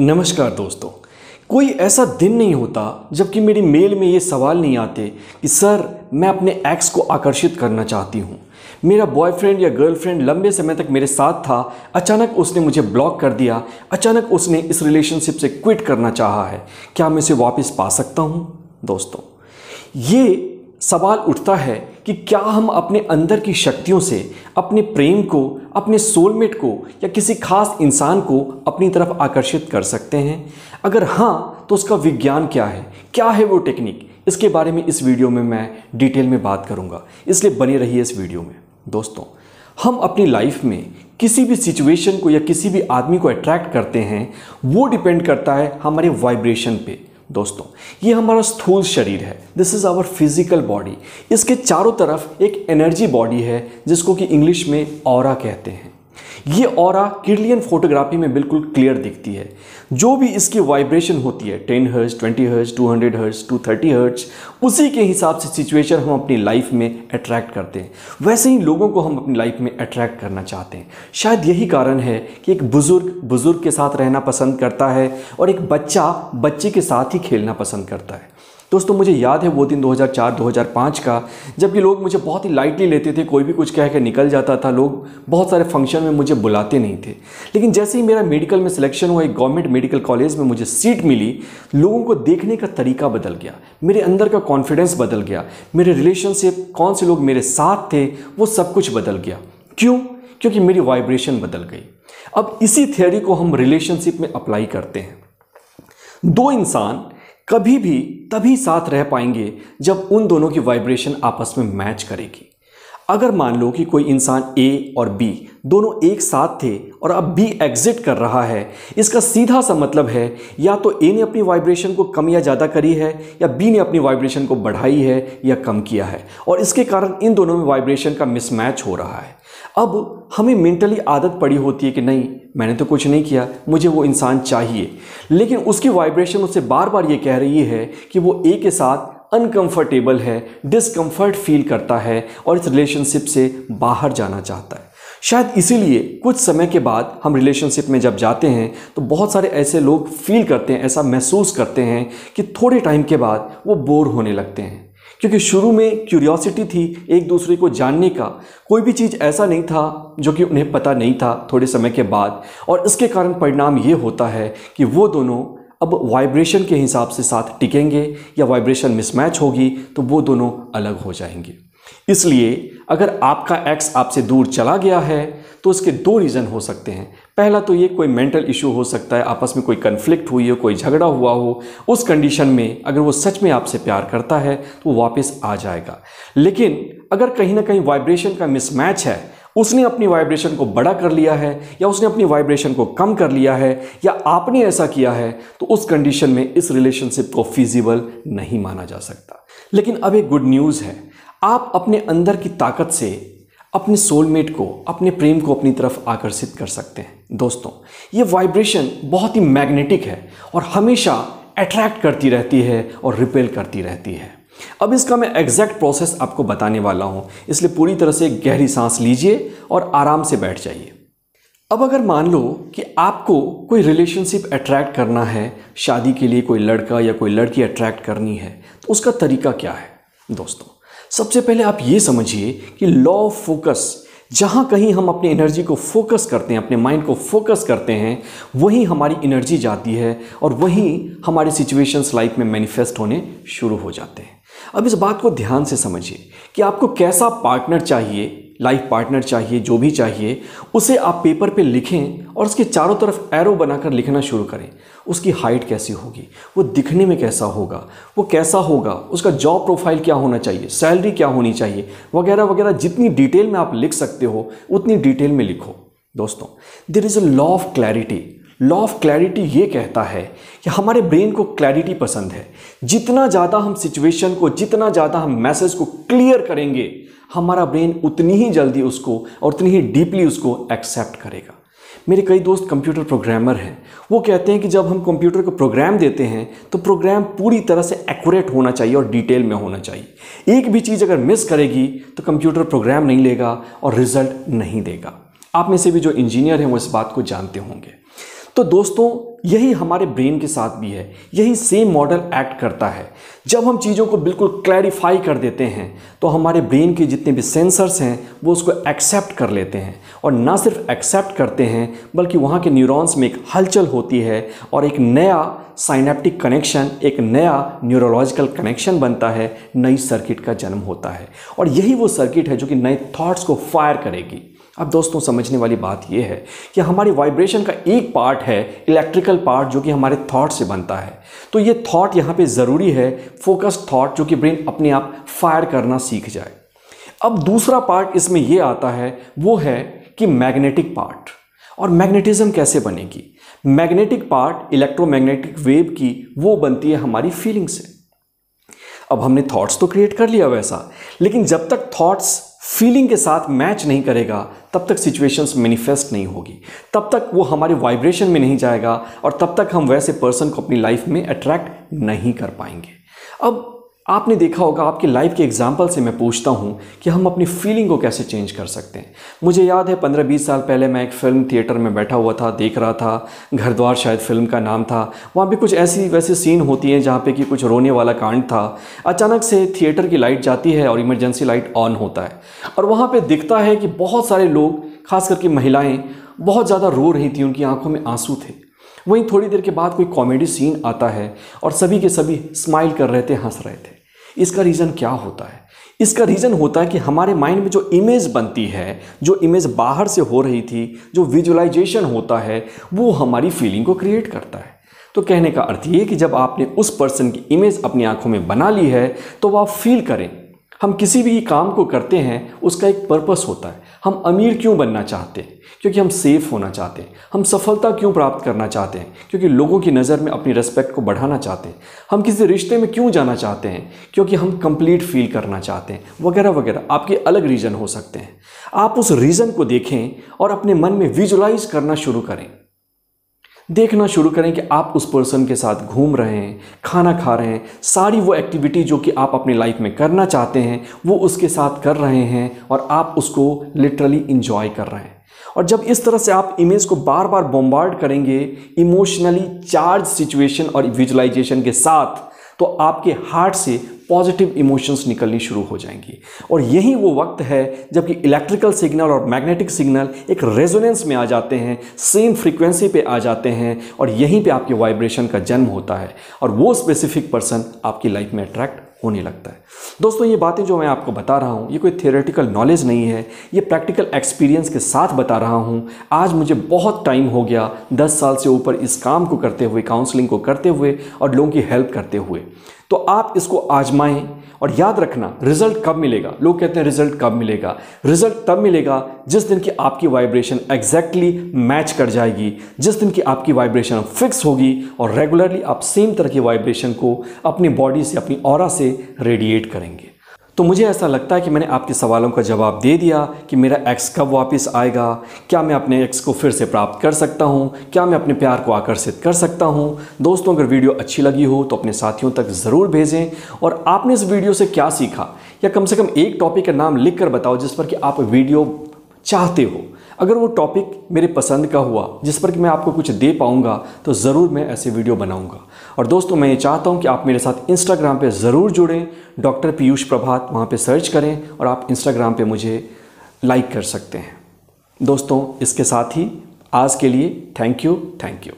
नमस्कार दोस्तों। कोई ऐसा दिन नहीं होता जबकि मेरी मेल में ये सवाल नहीं आते कि, सर, मैं अपने एक्स को आकर्षित करना चाहती हूँ। मेरा बॉयफ्रेंड या गर्लफ्रेंड लंबे समय तक मेरे साथ था, अचानक उसने मुझे ब्लॉक कर दिया, अचानक उसने इस रिलेशनशिप से क्विट करना चाहा है। क्या मैं उसे वापस पा सकता हूँ? दोस्तों, ये सवाल उठता है कि क्या हम अपने अंदर की शक्तियों से, अपने प्रेम को, अपने सोलमेट को या किसी खास इंसान को अपनी तरफ़ आकर्षित कर सकते हैं? अगर हाँ तो उसका विज्ञान क्या है? क्या है वो टेक्निक इसके बारे में इस वीडियो में मैं डिटेल में बात करूँगा। इसलिए बने रहिए इस वीडियो में। दोस्तों, हम अपनी लाइफ में किसी भी सिचुएशन को या किसी भी आदमी को अट्रैक्ट करते हैं, वो डिपेंड करता है हमारे वाइब्रेशन पे। दोस्तों, ये हमारा स्थूल शरीर है। This is our physical body इसके चारों तरफ़ एक एनर्जी बॉडी है, जिसको कि इंग्लिश में और कहते हैं। ये और किरलियन फोटोग्राफी में बिल्कुल क्लियर दिखती है। जो भी इसकी वाइब्रेशन होती है ten hertz twenty hertz two hundred hertz two thirty hertz उसी के हिसाब से सिचुएशन हम अपनी लाइफ में अट्रैक्ट करते हैं। वैसे ही लोगों को हम अपनी लाइफ में अट्रैक्ट करना चाहते हैं। शायद यही कारण है कि एक बुज़ुर्ग बुज़ुर्ग के साथ रहना पसंद करता है और एक बच्चा बच्चे के साथ ही खेलना पसंद करता है। दोस्तों, मुझे याद है वो दिन 2004-2005 का जबकि लोग मुझे बहुत ही लाइटली लेते थे, कोई भी कुछ कह के निकल जाता था, लोग बहुत सारे फ़ंक्शन में मुझे बुलाते नहीं थे। लेकिन जैसे ही मेरा मेडिकल में सिलेक्शन हुआ, एक गवर्नमेंट मेडिकल कॉलेज में मुझे सीट मिली, लोगों को देखने का तरीका बदल गया, मेरे अंदर का कॉन्फिडेंस बदल गया, मेरे रिलेशनशिप कौन से लोग मेरे साथ थे, वो सब कुछ बदल गया। क्यों? क्योंकि मेरी वाइब्रेशन बदल गई। अब इसी थियोरी को हम रिलेशनशिप में अप्लाई करते हैं। दो इंसान कभी भी तभी साथ रह पाएँगे जब उन दोनों की वाइब्रेशन आपस में मैच करेगी। अगर मान लो कि कोई इंसान ए और बी दोनों एक साथ थे और अब बी एग्जिट कर रहा है, इसका सीधा सा मतलब है या तो ए ने अपनी वाइब्रेशन को कम या ज़्यादा करी है, या बी ने अपनी वाइब्रेशन को बढ़ाई है या कम किया है, और इसके कारण इन दोनों में वाइब्रेशन का मिसमैच हो रहा है। अब हमें मेंटली आदत पड़ी होती है कि नहीं, मैंने तो कुछ नहीं किया, मुझे वो इंसान चाहिए। लेकिन उसकी वाइब्रेशन उससे बार बार ये कह रही है कि वो ए के साथ अनकंफर्टेबल है डिसकंफर्ट फील करता है और इस रिलेशनशिप से बाहर जाना चाहता है। शायद इसीलिए कुछ समय के बाद हम रिलेशनशिप में जब जाते हैं तो बहुत सारे ऐसे लोग फील करते हैं, ऐसा महसूस करते हैं कि थोड़े टाइम के बाद वो बोर होने लगते हैं। क्योंकि शुरू में क्यूरियोसिटी थी एक दूसरे को जानने का। कोई भी चीज़ ऐसा नहीं था जो कि उन्हें पता नहीं था थोड़े समय के बाद। और इसके कारण परिणाम ये होता है कि वो दोनों अब वाइब्रेशन के हिसाब से साथ टिकेंगे या वाइब्रेशन मिसमैच होगी तो वो दोनों अलग हो जाएँगे। इसलिए अगर आपका एक्स आपसे दूर चला गया है तो उसके दो रीज़न हो सकते हैं। पहला तो ये कोई मेंटल इशू हो सकता है, आपस में कोई कन्फ्लिक्ट हुई हो, कोई झगड़ा हुआ हो, उस कंडीशन में अगर वो सच में आपसे प्यार करता है तो वो वापस आ जाएगा। लेकिन अगर कहीं ना कहीं वाइब्रेशन का मिसमैच है, उसने अपनी वाइब्रेशन को बड़ा कर लिया है, या उसने अपनी वाइब्रेशन को कम कर लिया है, या आपने ऐसा किया है तो उस कंडीशन में इस रिलेशनशिप को फिजिबल नहीं माना जा सकता। लेकिन अब एक गुड न्यूज़ है। आप अपने अंदर की ताकत से अपने सोलमेट को, अपने प्रेम को अपनी तरफ़ आकर्षित कर सकते हैं। दोस्तों, ये वाइब्रेशन बहुत ही मैग्नेटिक है और हमेशा अट्रैक्ट करती रहती है और रिपेल करती रहती है। अब इसका मैं एग्जैक्ट प्रोसेस आपको बताने वाला हूँ, इसलिए पूरी तरह से गहरी सांस लीजिए और आराम से बैठ जाइए। अब अगर मान लो कि आपको कोई रिलेशनशिप अट्रैक्ट करना है, शादी के लिए कोई लड़का या कोई लड़की अट्रैक्ट करनी है तो उसका तरीका क्या है? दोस्तों, सबसे पहले आप ये समझिए कि लॉ ऑफ़ फोकस जहाँ कहीं हम अपनी एनर्जी को फोकस करते हैं, अपने माइंड को फोकस करते हैं, वहीं हमारी एनर्जी जाती है और वहीं हमारे सिचुएशंस लाइफ में मैनिफेस्ट होने शुरू हो जाते हैं। अब इस बात को ध्यान से समझिए कि आपको कैसा पार्टनर चाहिए लाइफ पार्टनर चाहिए, जो भी चाहिए, उसे आप पेपर पे लिखें और उसके चारों तरफ़ एरो बनाकर लिखना शुरू करें। उसकी हाइट कैसी होगी? वो दिखने में कैसा होगा? वो कैसा होगा? उसका जॉब प्रोफ़ाइल क्या होना चाहिए? सैलरी क्या होनी चाहिए? वगैरह वगैरह, जितनी डिटेल में आप लिख सकते हो, उतनी डिटेल में लिखो। दोस्तों there is a law of clarity law of clarity ये कहता है कि हमारे ब्रेन को क्लैरिटी पसंद है। जितना ज़्यादा हम सिचुएशन को, जितना ज़्यादा हम मैसेज को क्लियर करेंगे हमारा ब्रेन उतनी ही जल्दी उसको और उतनी ही डीपली उसको एक्सेप्ट करेगा। मेरे कई दोस्त कंप्यूटर प्रोग्रामर हैं। वो कहते हैं कि जब हम कंप्यूटर को प्रोग्राम देते हैं तो प्रोग्राम पूरी तरह से एक्यूरेट होना चाहिए और डिटेल में होना चाहिए। एक भी चीज़ अगर मिस करेगी तो कंप्यूटर प्रोग्राम नहीं लेगा और रिज़ल्ट नहीं देगा। आप में से भी जो इंजीनियर हैं, वो इस बात को जानते होंगे। तो दोस्तों यही हमारे ब्रेन के साथ भी है। यही सेम मॉडल एक्ट करता है। जब हम चीज़ों को बिल्कुल क्लैरिफाई कर देते हैं तो हमारे ब्रेन के जितने भी सेंसर्स हैं, वो उसको एक्सेप्ट कर लेते हैं। और ना सिर्फ़ एक्सेप्ट करते हैं, बल्कि वहाँ के न्यूरॉन्स में एक हलचल होती है और एक नया साइनेप्टिक कनेक्शन एक नया न्यूरोलॉजिकल कनेक्शन बनता है। नई सर्किट का जन्म होता है। और यही वो सर्किट है जो कि नए थॉट्स को फायर करेगी। अब दोस्तों, समझने वाली बात यह है कि हमारी वाइब्रेशन का एक पार्ट है इलेक्ट्रिकल पार्ट जो कि हमारे थॉट से बनता है। तो ये थॉट यहाँ पे ज़रूरी है फोकस्ड थॉट जो कि ब्रेन अपने आप फायर करना सीख जाए। अब दूसरा पार्ट इसमें यह आता है, वो है कि मैग्नेटिक पार्ट और मैग्नेटिज्म कैसे बनेगी? मैग्नेटिक पार्ट इलेक्ट्रोमैग्नेटिक वेव की वो बनती है हमारी फीलिंग से। अब हमने थॉट्स तो क्रिएट कर लिया वैसा, लेकिन जब तक थॉट्स फीलिंग के साथ मैच नहीं करेगा, तब तक सिचुएशंस मैनिफेस्ट नहीं होगी। तब तक वो हमारे वाइब्रेशन में नहीं जाएगा और तब तक हम वैसे पर्सन को अपनी लाइफ में अट्रैक्ट नहीं कर पाएँगे। अब आपने देखा होगा, आपकी लाइफ के एग्ज़ाम्पल से मैं पूछता हूँ कि हम अपनी फीलिंग को कैसे चेंज कर सकते हैं। मुझे याद है पंद्रह बीस साल पहले मैं एक फ़िल्म थिएटर में बैठा हुआ था, देख रहा था। घर द्वार शायद फ़िल्म का नाम था। वहाँ पे कुछ ऐसी वैसी सीन होती हैं जहाँ पे कि कुछ रोने वाला कांड था। अचानक से थिएटर की लाइट जाती है और इमरजेंसी लाइट ऑन होता है। और वहाँ पर दिखता है कि बहुत सारे लोग, खास करके महिलाएँ, बहुत ज़्यादा रो रही थी, उनकी आँखों में आँसू थे। वहीं थोड़ी देर के बाद कोई कॉमेडी सीन आता है और सभी के सभी स्माइल कर रहे थे, हंस रहे थे। इसका रीज़न क्या होता है? इसका रीज़न होता है कि हमारे माइंड में जो इमेज बनती है, जो इमेज बाहर से हो रही थी, जो विजुअलाइजेशन होता है, वो हमारी फीलिंग को क्रिएट करता है। तो कहने का अर्थ ये कि जब आपने उस पर्सन की इमेज अपनी आँखों में बना ली है तो वह आप फील करें। हम किसी भी काम को करते हैं, उसका एक पर्पस होता है। हम अमीर क्यों बनना चाहते हैं? क्योंकि हम सेफ़ होना चाहते हैं। हम सफलता क्यों प्राप्त करना चाहते हैं? क्योंकि लोगों की नज़र में अपनी रिस्पेक्ट को बढ़ाना चाहते हैं। हम किसी रिश्ते में क्यों जाना चाहते हैं? क्योंकि हम कंप्लीट फील करना चाहते हैं। वगैरह वगैरह। आपके अलग रीज़न हो सकते हैं। आप उस रीज़न को देखें और अपने मन में विजुलाइज करना शुरू करें। देखना शुरू करें कि आप उस पर्सन के साथ घूम रहे हैं, खाना खा रहे हैं। सारी वो एक्टिविटी जो कि आप अपनी लाइफ में करना चाहते हैं, वो उसके साथ कर रहे हैं और आप उसको लिटरली इंजॉय कर रहे हैं। और जब इस तरह से आप इमेज को बार बार बॉम्बार्ड करेंगे इमोशनली चार्ज सिचुएशन और विजुलाइजेशन के साथ तो आपके हार्ट से पॉजिटिव इमोशंस निकलनी शुरू हो जाएँगी। और यही वो वक्त है जबकि इलेक्ट्रिकल सिग्नल और मैग्नेटिक सिग्नल एक रेजोनेंस में आ जाते हैं सेम फ्रीक्वेंसी पे आ जाते हैं और यहीं पे आपके वाइब्रेशन का जन्म होता है। और वो स्पेसिफिक पर्सन आपकी लाइफ में अट्रैक्ट होने लगता है। दोस्तों, ये बातें जो मैं आपको बता रहा हूँ, ये कोई थियोरेटिकल नॉलेज नहीं है, ये प्रैक्टिकल एक्सपीरियंस के साथ बता रहा हूँ। आज मुझे बहुत टाइम हो गया दस साल से ऊपर इस काम को करते हुए काउंसलिंग को करते हुए और लोगों की हेल्प करते हुए। तो आप इसको आजमाएँ और याद रखना रिज़ल्ट कब मिलेगा? लोग कहते हैं रिज़ल्ट कब मिलेगा? रिज़ल्ट तब मिलेगा जिस दिन की आपकी वाइब्रेशन एग्जैक्टली मैच कर जाएगी, जिस दिन की आपकी वाइब्रेशन फिक्स होगी और रेगुलरली आप सेम तरह की वाइब्रेशन को अपनी बॉडी से, अपनी और से रेडिएट करेंगे। तो मुझे ऐसा लगता है कि मैंने आपके सवालों का जवाब दे दिया कि मेरा एक्स कब वापस आएगा। क्या मैं अपने एक्स को फिर से प्राप्त कर सकता हूँ? क्या मैं अपने प्यार को आकर्षित कर सकता हूँ? दोस्तों, अगर वीडियो अच्छी लगी हो तो अपने साथियों तक ज़रूर भेजें। और आपने इस वीडियो से क्या सीखा? या कम से कम एक टॉपिक का नाम लिख कर बताओ जिस पर कि आप वीडियो चाहते हो। अगर वो टॉपिक मेरे पसंद का हुआ, जिस पर कि मैं आपको कुछ दे पाऊँगा तो ज़रूर मैं ऐसे वीडियो बनाऊँगा। और दोस्तों, मैं ये चाहता हूँ कि आप मेरे साथ इंस्टाग्राम पर ज़रूर जुड़ें, डॉक्टर पीयूष प्रभात वहाँ पर सर्च करें और आप इंस्टाग्राम पर मुझे लाइक कर सकते हैं। दोस्तों, इसके साथ ही आज के लिए थैंक यू थैंक यू